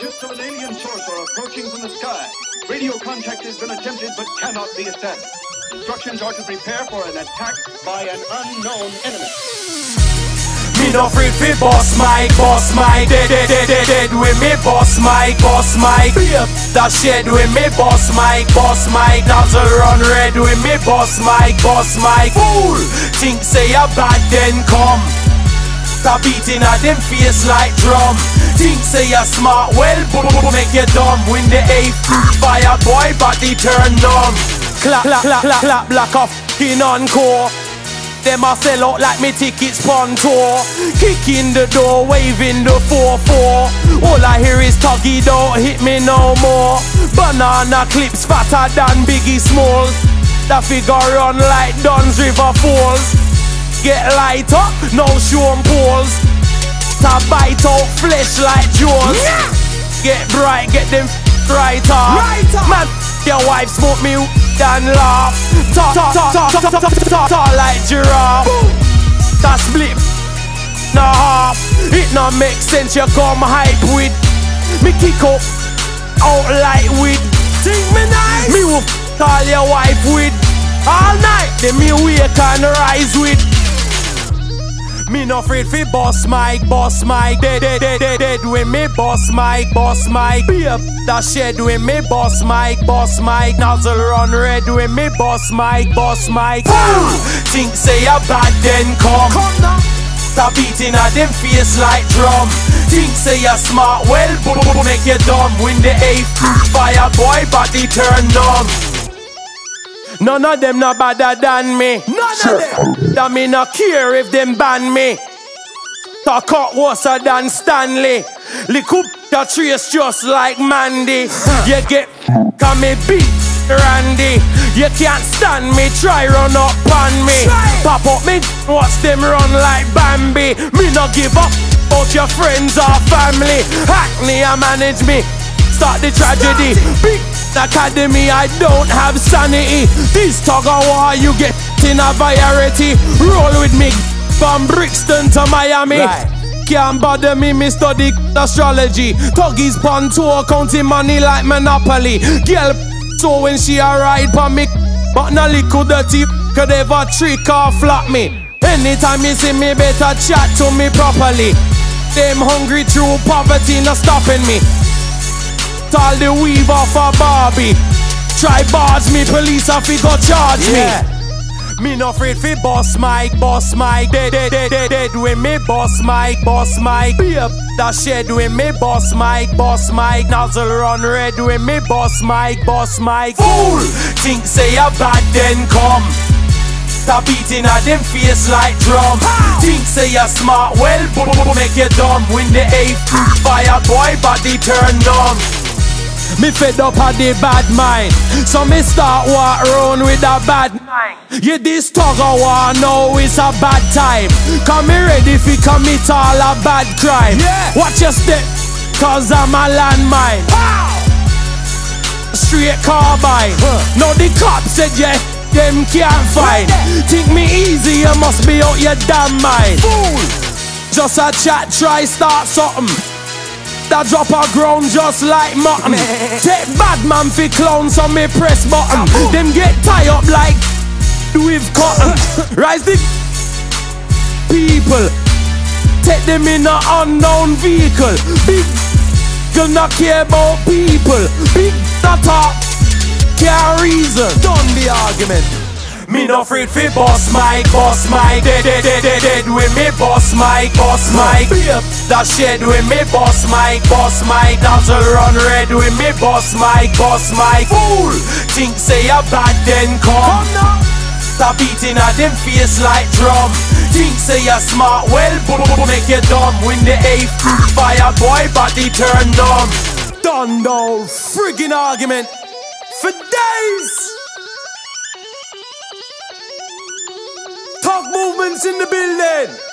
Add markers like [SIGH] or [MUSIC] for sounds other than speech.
Ships of an alien source are approaching from the sky. Radio contact has been attempted but cannot be established. Instructions are to prepare for an attack by an unknown enemy. Me no afraid fi buss my, buss my. Dead, dead, dead, dead, dead with me buss my, buss my. Yep, that shed with me buss my, buss my. Nozzle run red with me buss my, buss my. Fool, think say a bad then come. Stop beating at them face like drum Think say you smart, well, make you dumb. Win the eighth, fire boy, body turn numb. Clap, clap, clap, clap, clap, black off, in encore them a sell out like me tickets pon tour. Kick in the door, waving the 4-4 All I hear is Tuggy, don't hit me no more. Banana clips fatter than Biggie Smalls. That figure run like Dunn's River Falls. Get light up, no show poles To bite out flesh like jaws Get bright, get them right off Man, your wife smoke me and laugh. Talk, talk, talk, talk, talk, talk, talk, talk like giraffe. That split, no half. It not make sense. You come hype with me kick up out like with. Think me nice. Me will call your wife with all night. Then me wake and rise with. Me no afraid fi buss my, buss my. Dead, dead, dead, dead, dead with me buss my, buss my. Be up that shed with me buss my, buss my. Nozzle run red with me buss my, buss my! Think say a bad then come. Come now. Stop beating at them face like drum. Think say you smart, well, make you dumb. Win the eighth, fire boy, body turn numb. None of them no better than me. Them. That me no care if them ban me. Talk out worse than Stanley. Lick up the trace just like Mandy. You get come me beat Randy. You can't stand me, try run up on me. Pop up me, watch them run like Bambi. Me not give up about your friends or family. Hackney, I manage me. Start the tragedy. Big academy, I don't have sanity. This tug of war, you get in a variety. Roll with me from Brixton to Miami. Right. Can't bother me, me study astrology. Tuggies pon tour, counting money like Monopoly. Girl, so when she a ride pon me, but no little dirty could ever trick or flop me. Anytime you see me, better chat to me properly. Them hungry through poverty, not stopping me all the weave off a Barbie. Try bars me, police a fi go charge yeah. me. Me no afraid fi buss my, buss my. Dead, dead, dead, dead, dead with me buss my, buss my. Be up that shed with me buss my, buss my. Nozzle run red with me buss my, buss my. Fool! Think say a bad then come. Stop beating at them face like drum. Think say you smart, well, make you dumb. Win the eighth, fire boy, body turn numb me fed up of the bad mind. So me start walk around with a bad mind. Yeah, this tug of war now is a bad time. Come me ready fi commit all a bad crime. Yeah. Watch your step, cause I'm a landmine. Straight carbine. Huh. Now the cops said yeah them can't find. Think me easy, you must be out your damn mind. Fool! Just a chat, try start something that drop a ground just like mutton. [LAUGHS] Take bad man fi clown, so me press button. Them get tie up like with cotton. [LAUGHS] Rise the people. Take them in a unknown vehicle. Big gonna not care about people. Big not talk, can't reason. Done the argument. Me no afraid fi buss my, buss my Dead, dead, dead, dead, dead with me my, buss my Yep, that shed with me buss my, buss my Nozzle run red with me buss my, buss my Fool, think say a bad then come, come Stop beating at them face like drum. Think say you smart, well, make you dumb. Win the eighth, fire boy, body turn numb Done no friggin' argument. For days. Talk movements in the building.